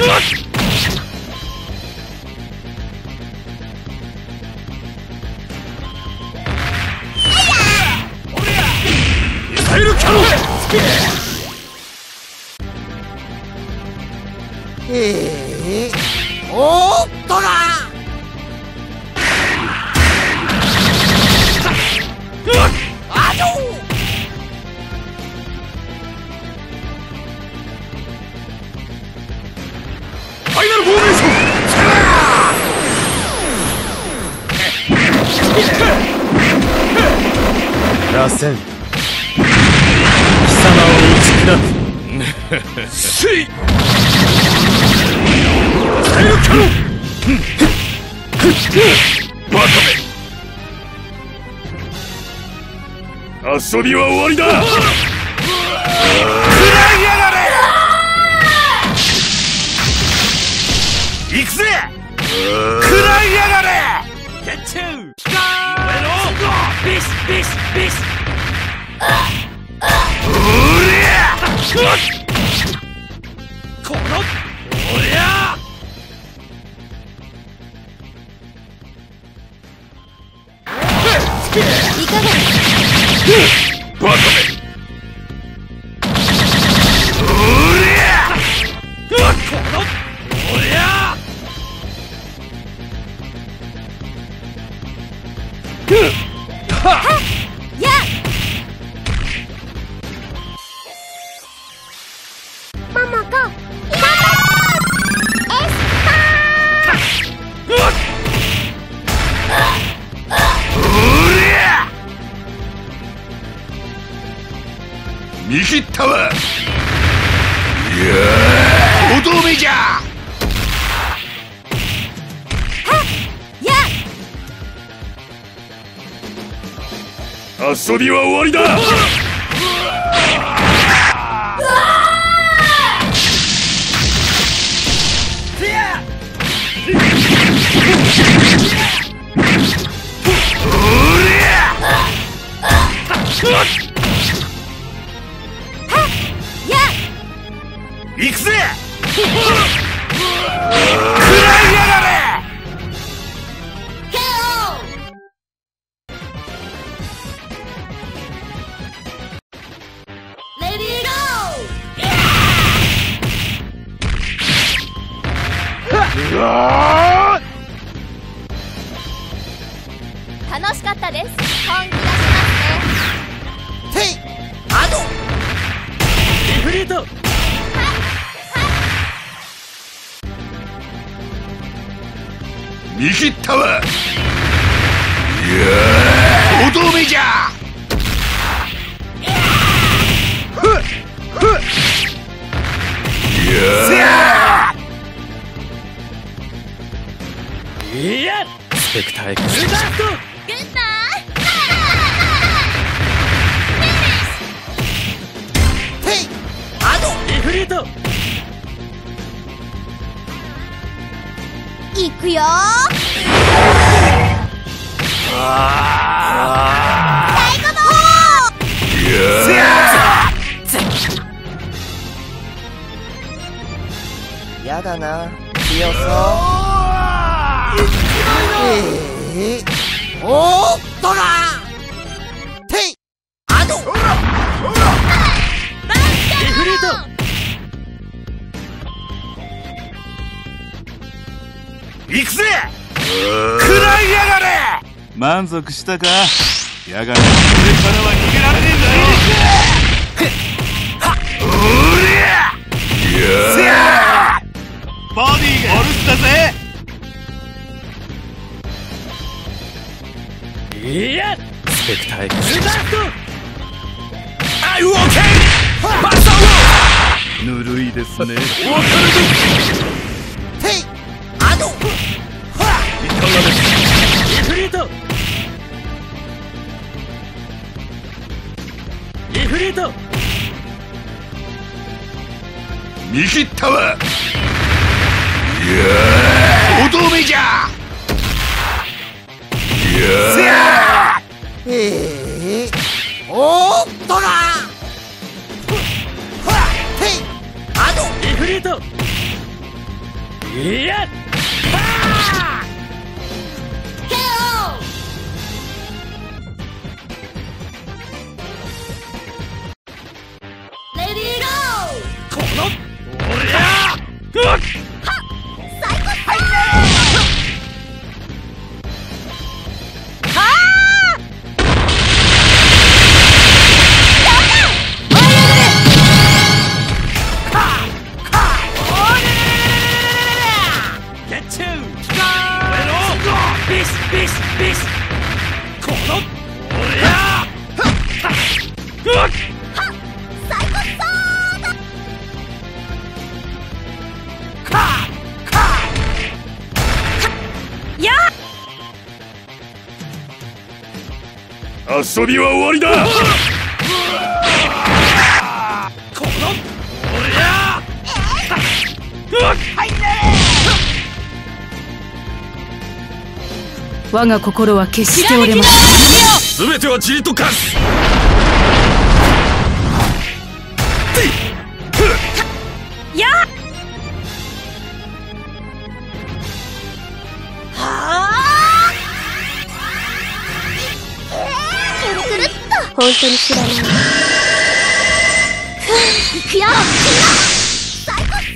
Look! 螺旋貴様を打ち砕く せいサイルキャノン。バカめ遊びは終わりだ。行くぜ食らいやがれ。ゲッチュービスビスビスこのおりゃ。いかがですバカめ遊びは終わりだ。や行くぜ！食らいやがれ！満足したか？やがれ俺からは逃げられねおりゃいやえボディがお留守だぜいやスペクター X ー I will okay バサぬるいですね。てい！あート。見切ったわ。いやじゃ。いやええおっとらてい。あの。リフリート。いや遊びは終わりだ。この俺や我が心は決して折れません。全てはじりと化すやはあ。くるくるっと。本当に知らない。くよ。サイコソ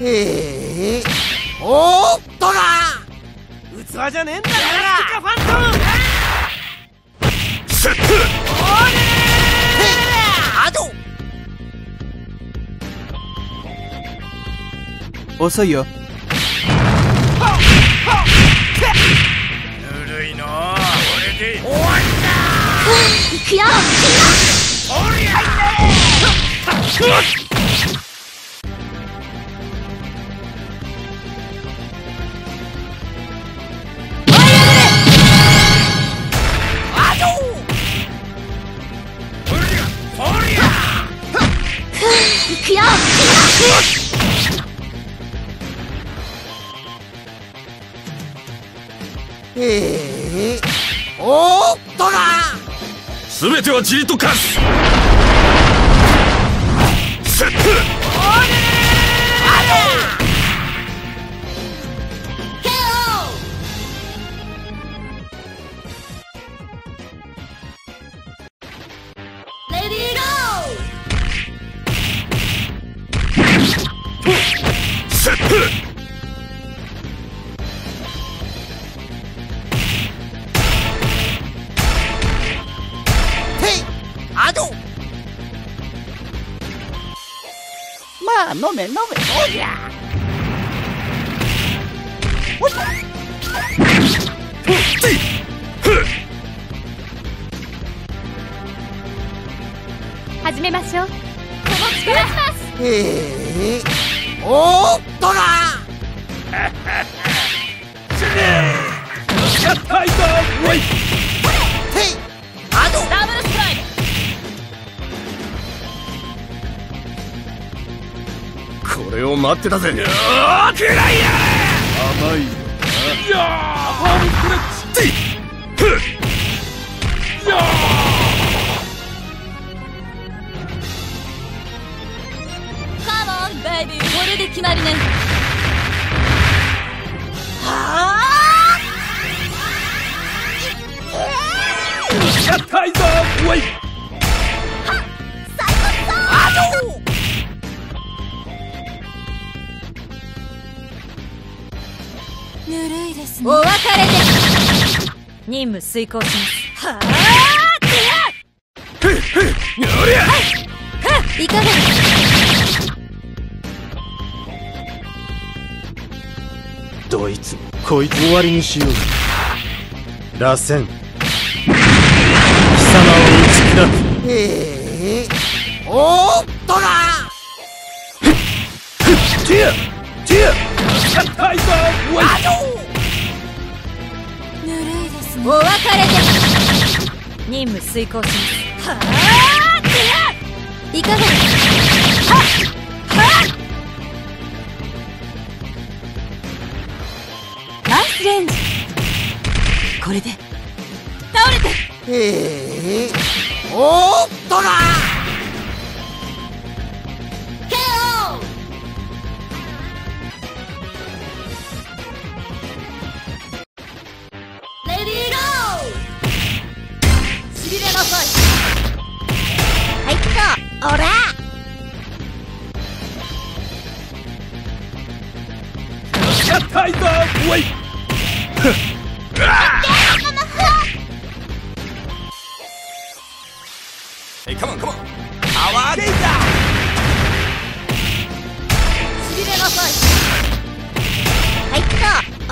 ええおーっとが器じゃねえんだからファントムセット遅いよ。ぬるいの。これで終わーい。くよ。い くよ。ええおーっとが全てはじりと化す飲め飲め。おりゃ始めましょう。この力しますええおーっとがタイガーウェイていれを待ってたぜ。よーくらいや甘いよいやーホームストレッチ。ティフッいやカモンベイビーこれで決まりねはータイガーウェイるいですね。お別れです。任務遂行します。はあふっふっおりゃいかがですどいつもこいつ終わりにしよう。螺旋貴様を打ち砕くええおーっとがティアティアタイガーウェイぬるい です。お別れです任務遂行します。はあい。かがですはっはっナイスレンジこれで倒れてええーおっとな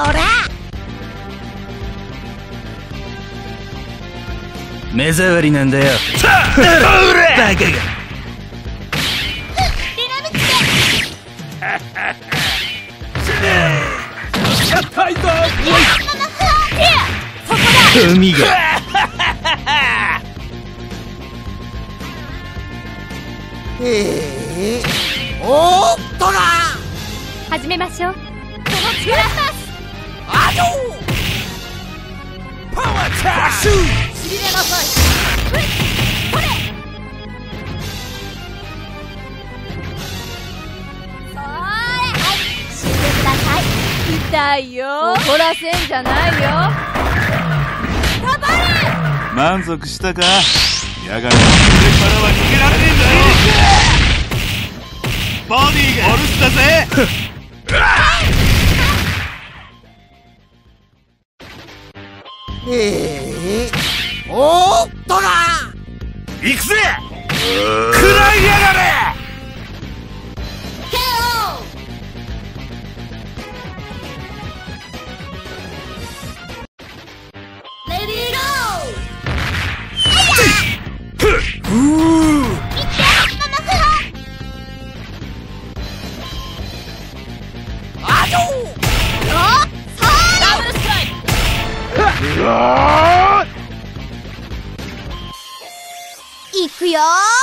っとオラ目障りなんだよ。バカがめましょう。この力あじょパワーチャーシューしびれなさいこれそれはい。死んでください。痛いよ。怒らせんじゃないよ。頑張れ。満足したか？やがて俺からは逃げられねえんだよ。ボディがお留守だぜ ええー、おーっとが行くぜ。食らいやがれ。いくよ。あ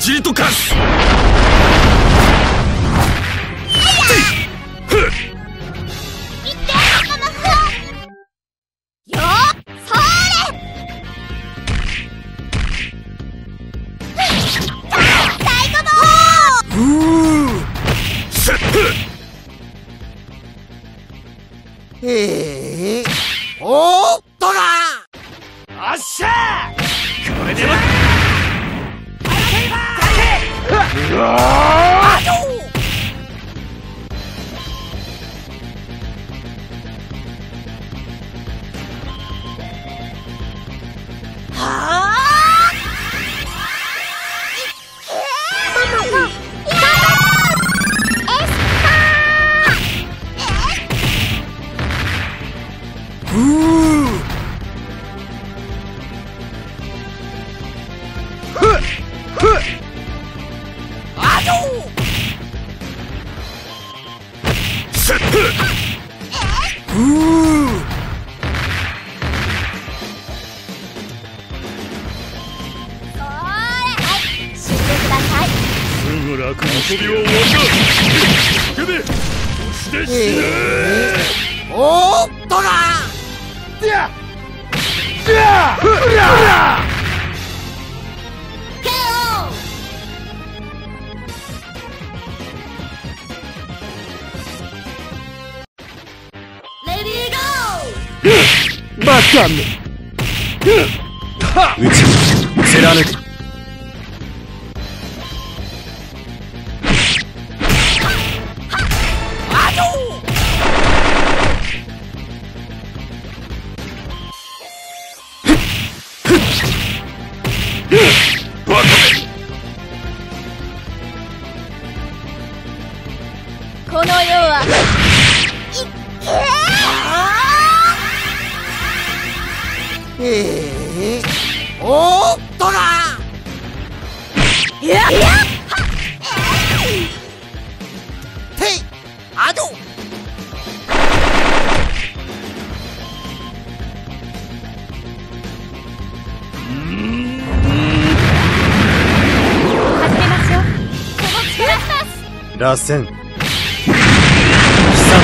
じりとかす。ぐ楽螺旋貴様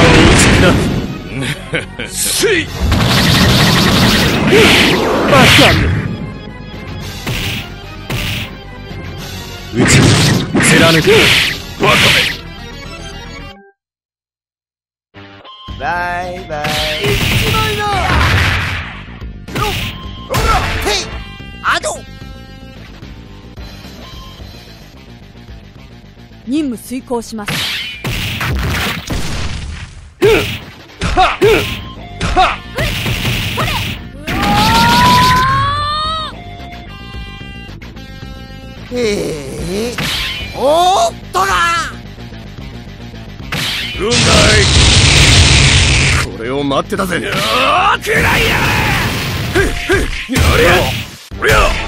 を打 ち砕くスイち貫く。カバイバイ。任務遂行します。ええー、おっとこれを待ってたぜ。くらいややや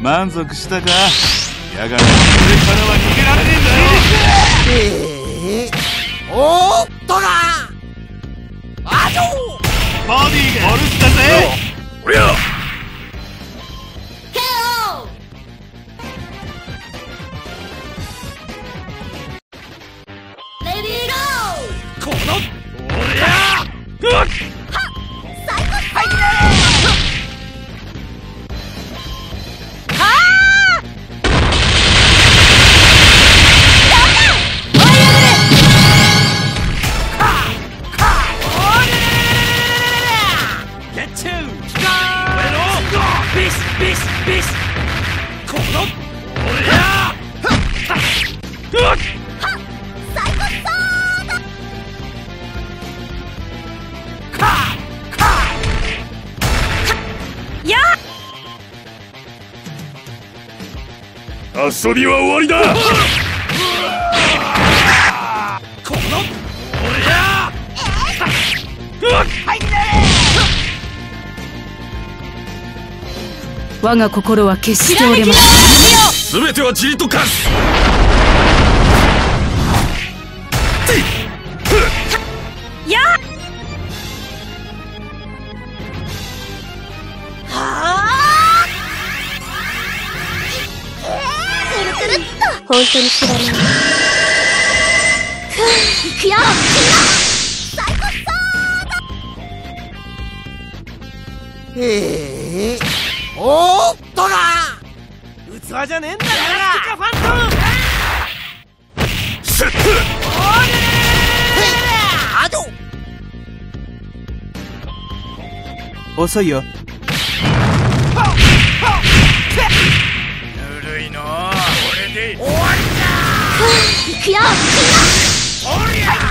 満足したか？やがてれからは逃げられねえんだよ。えー、おっとが！アジョボディーが。おるったぜおりゃ遊びは終わりだ。このが心は決して折れます全ては塵と化す。本に知らないふ行くよ。最高そうだへえおっとだ器じゃねえんだよファントムセットよおりゃ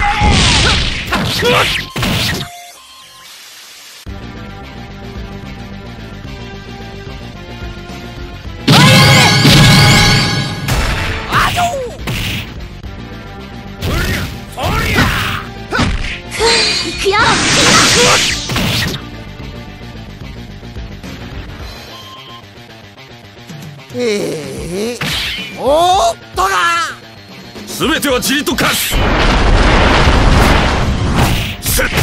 えー、おっとら全ては塵と化す。セット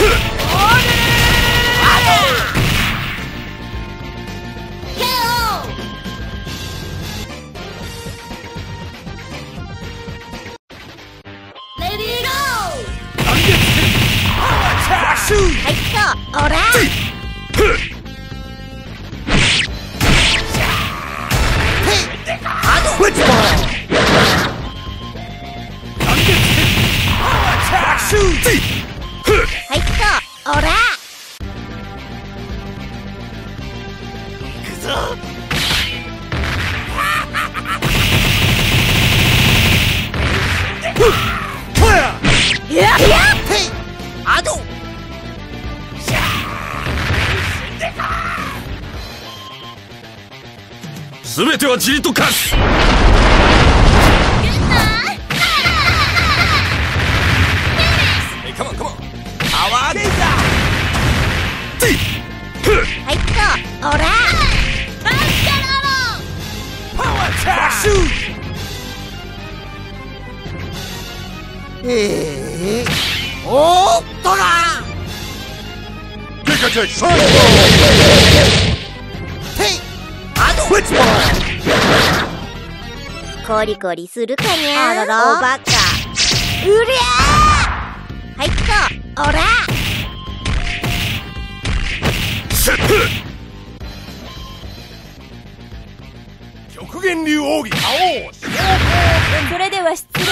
全ては塵と化す。ええおーコリコリするかにゃあらら。おバカ。うりゃー！はいっとオラ極限流奥義。それでは失礼。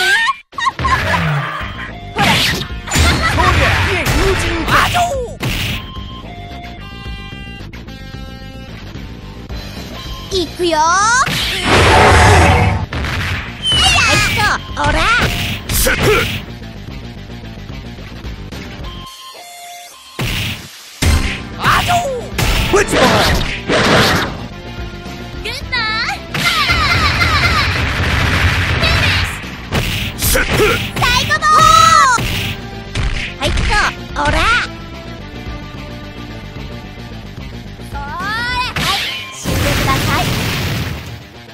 いくよはいっとオラ最後のはいっとオラそー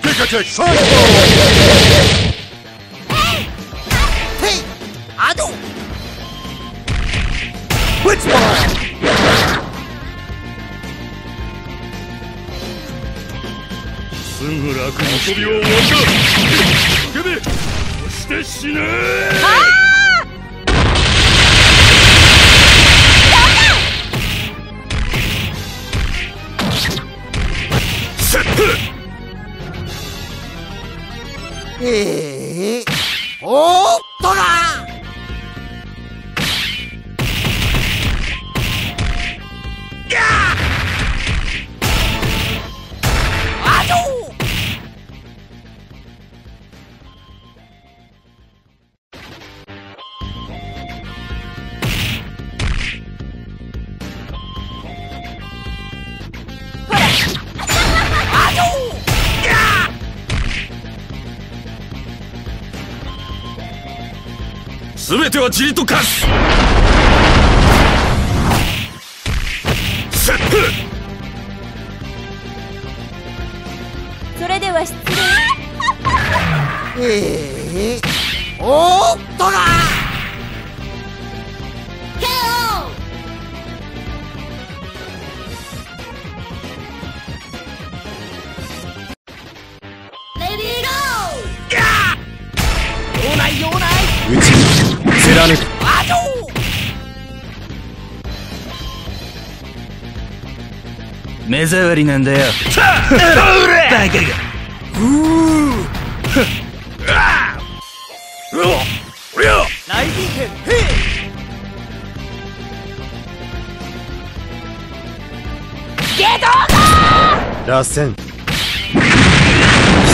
れはい死すぐ楽に遊びは終わった叫べそして死ね。ええ全ては塵と化す。貫く目障りなんだよ。バカが貴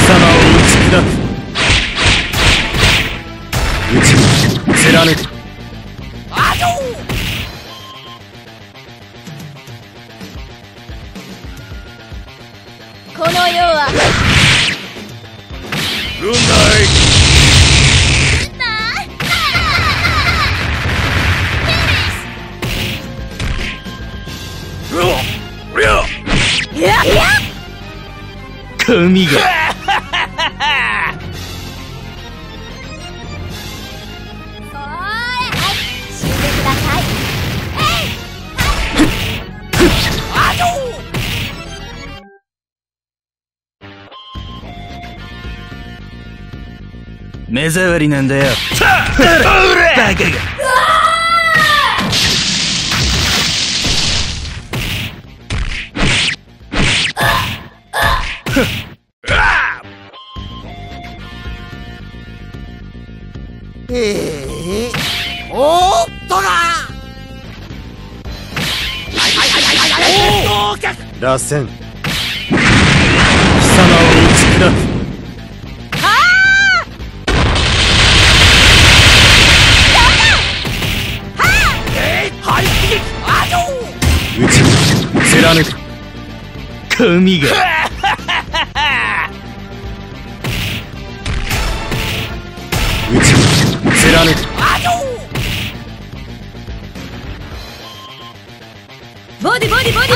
様を打ち砕く貫くこの世は。ルンダイ神が目障りなんだよ。バカがええおーっとが。螺旋。貴様を打ち砕く貫く神が。うち貫くボディボディボディ。